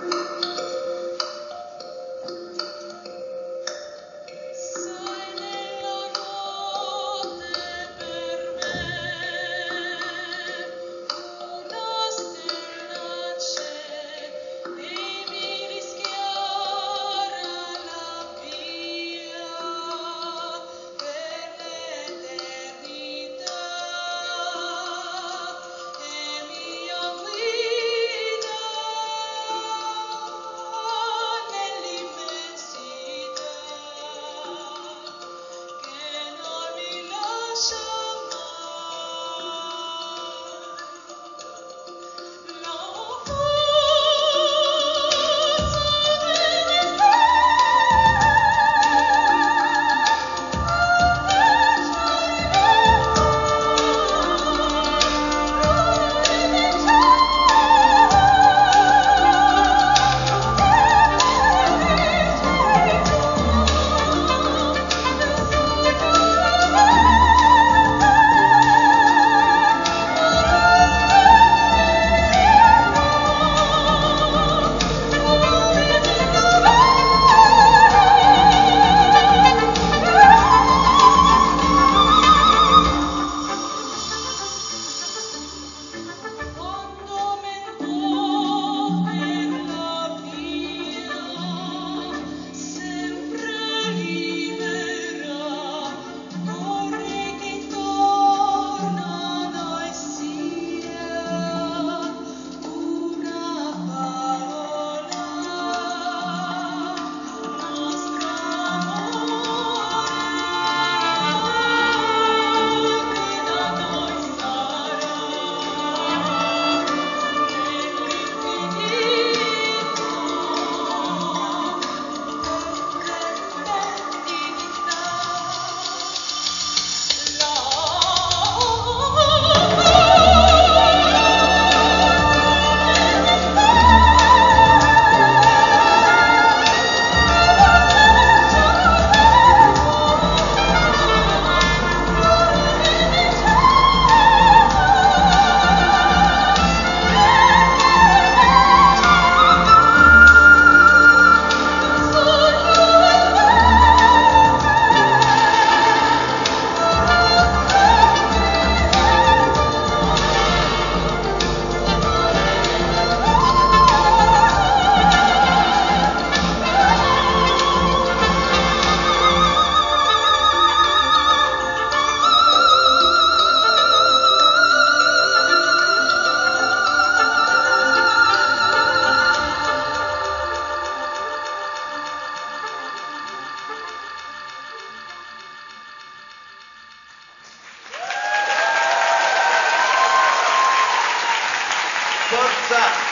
you Forza!